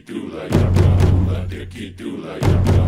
Doodle, doodle, diggity, doodle.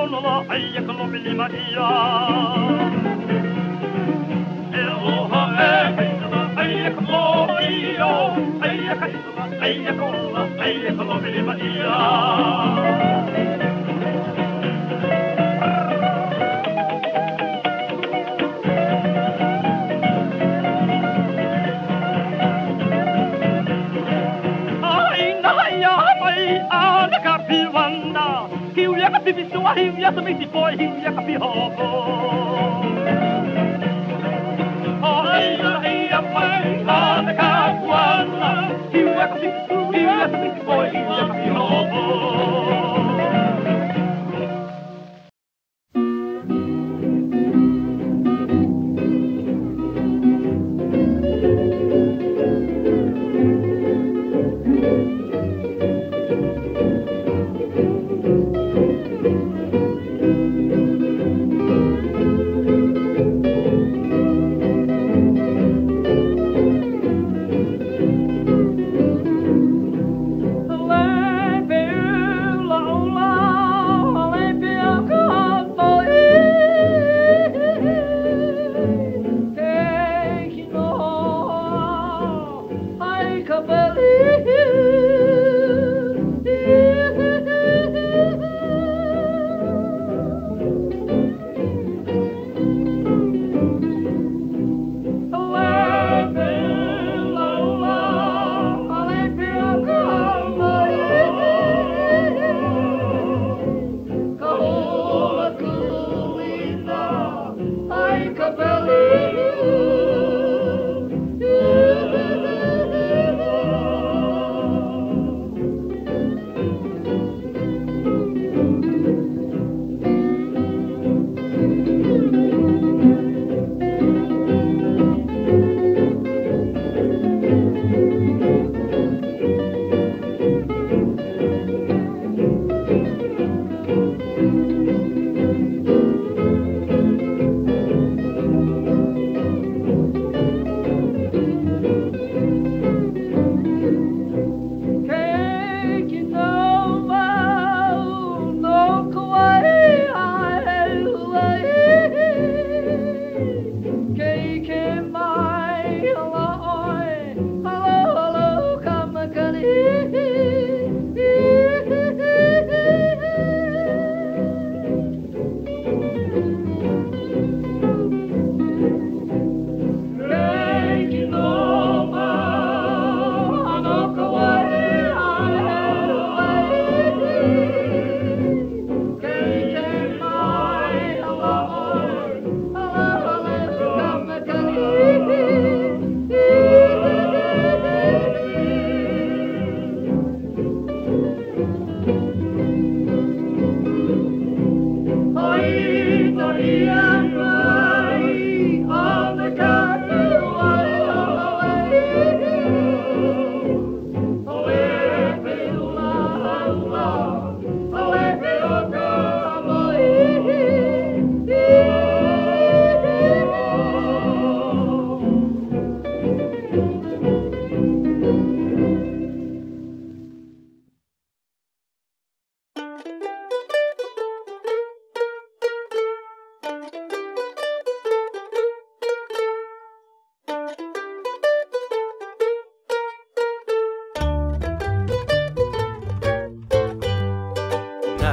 Ai ka onola ai ka lo milima ia Aloha e kai ala ka pipisua hiu ya sa miti poi hiu ya ka pihopo. Ai na ia mai ana ka kuana Hiu ya ka pipisua hiu ya sa miti poi hiu ya ka pihopo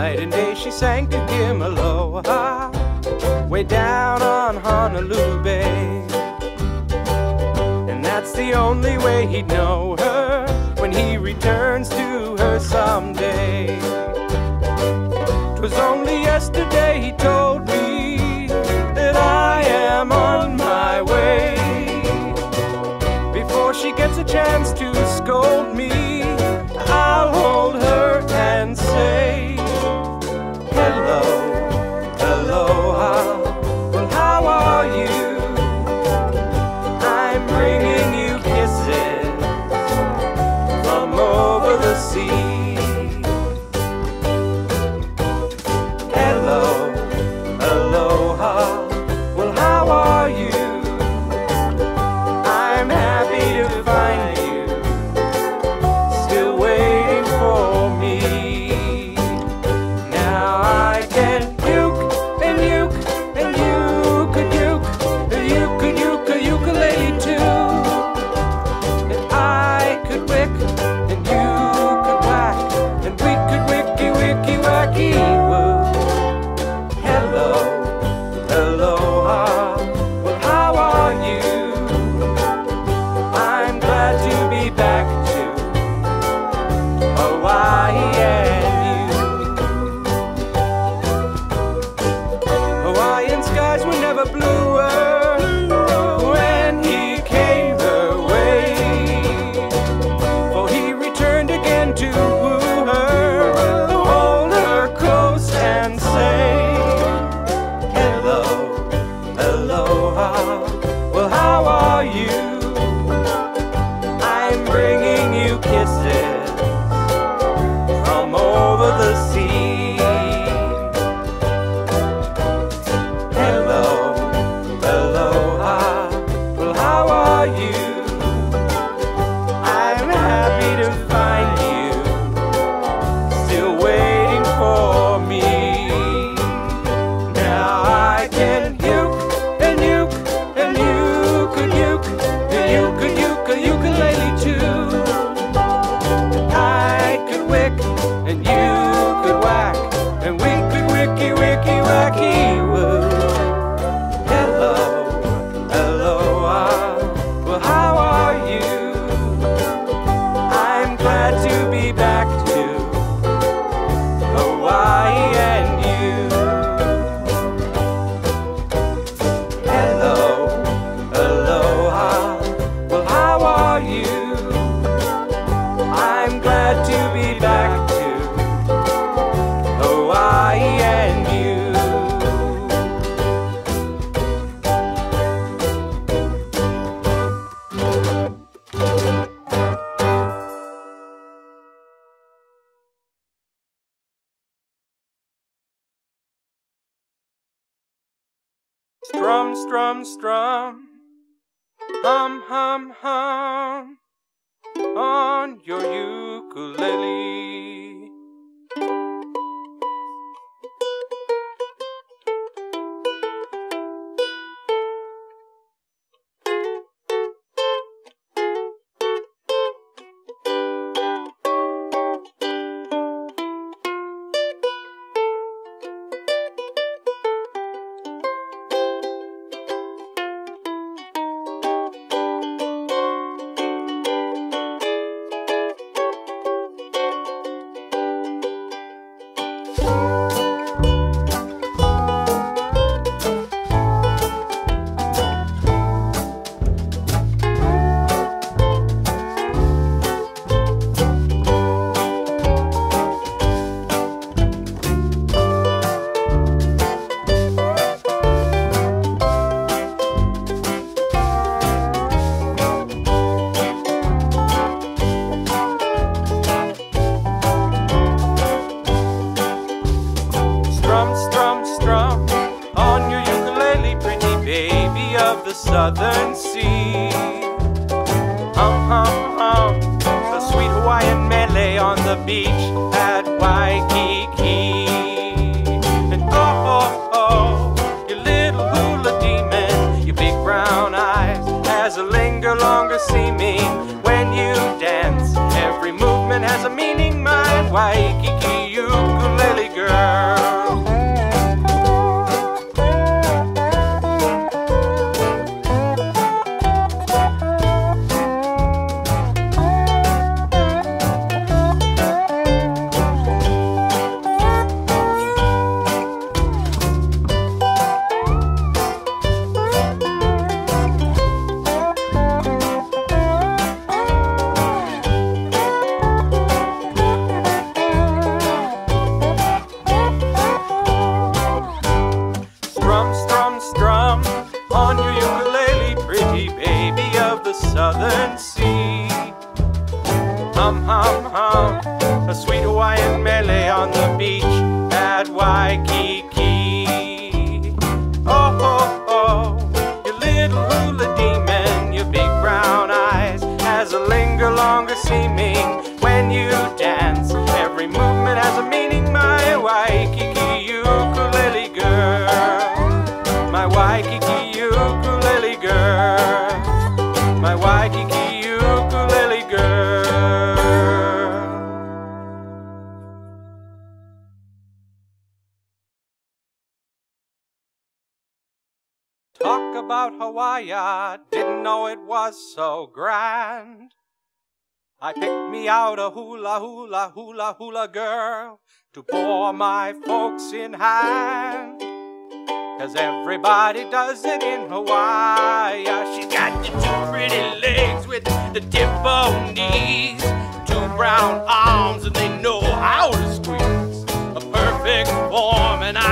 night and day she sang to him aloha way down on Honolulu Bay. And that's the only way he'd know her when he returns to her. Strum, strum, strum. Hum, hum, hum. On your ukulele. of the southern sea. Hum, hum, hum, the sweet Hawaiian man lay on the beach at Waikiki. And oh, oh, oh, your little hula demon, your big brown eyes, has a linger longer seeming. When you dance, every movement has a meaning, my Waikiki. linger longer seeming when you dance. Every move Hawaii, I didn't know it was so grand. I picked me out a hula hula hula hula girl to pour my folks in hand. Cause everybody does it in Hawaii. She's got the two pretty legs with the tip bone knees, two brown arms, and they know how to squeeze. A perfect form, and I'm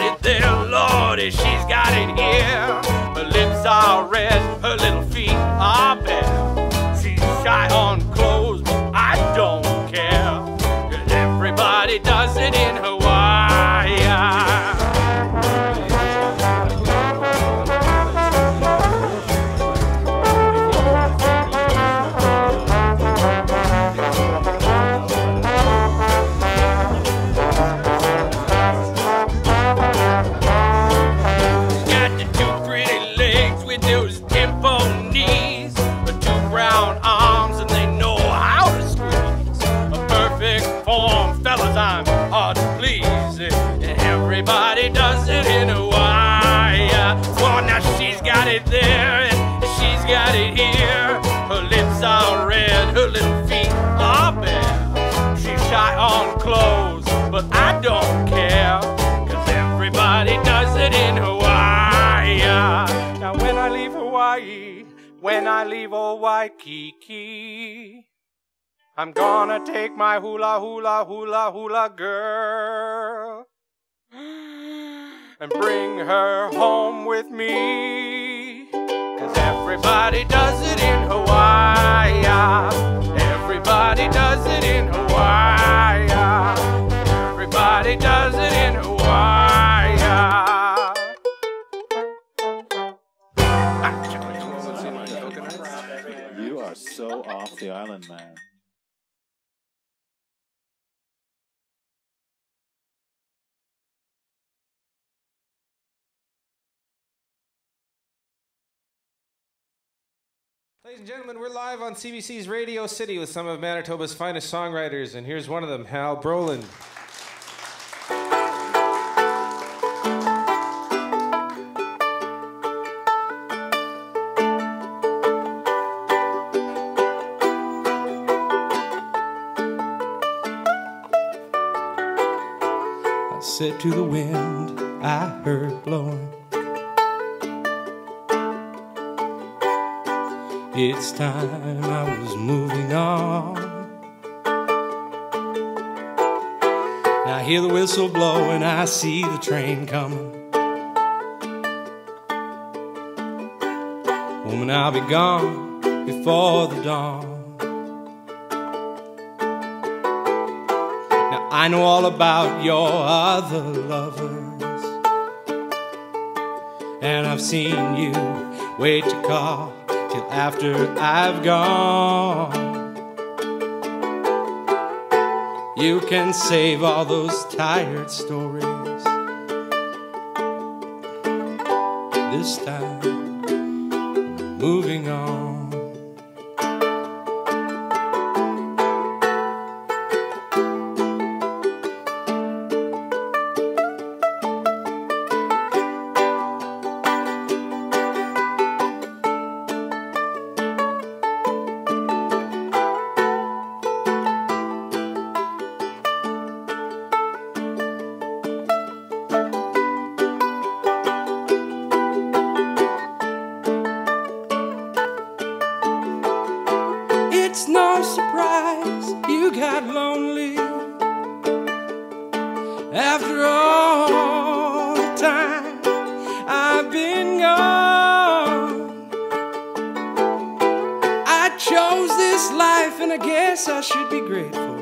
got it there, Lordy, she's got it here. Her lips are red, her little Hawaii, when I leave old Waikiki, I'm gonna take my hula hula hula hula girl and bring her home with me. Cause everybody does it in Hawaii. Everybody does it in Hawaii. Everybody does it in Hawaii. Off the island, man. Ladies and gentlemen, we're live on CBC's Radio City with some of Manitoba's finest songwriters, and here's one of them, Hal Brolin. To the wind, I heard blowing. It's time I was moving on. I hear the whistle blow and I see the train coming. Woman, I'll be gone before the dawn. I know all about your other lovers. And I've seen you wait to call till after I've gone. You can save all those tired stories. This time, moving on. No surprise you got lonely after all the time I've been gone. I chose this life, and I guess I should be grateful.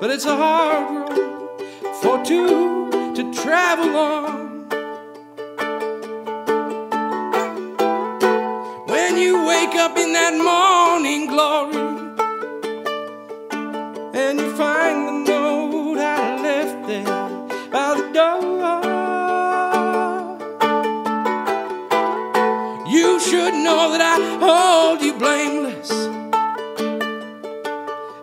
But it's a hard road for two to travel on. Wake up in that morning glory and you find the note I left there by the door, you should know that I hold you blameless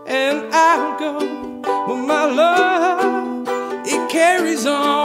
and I'll go. But my love, it carries on.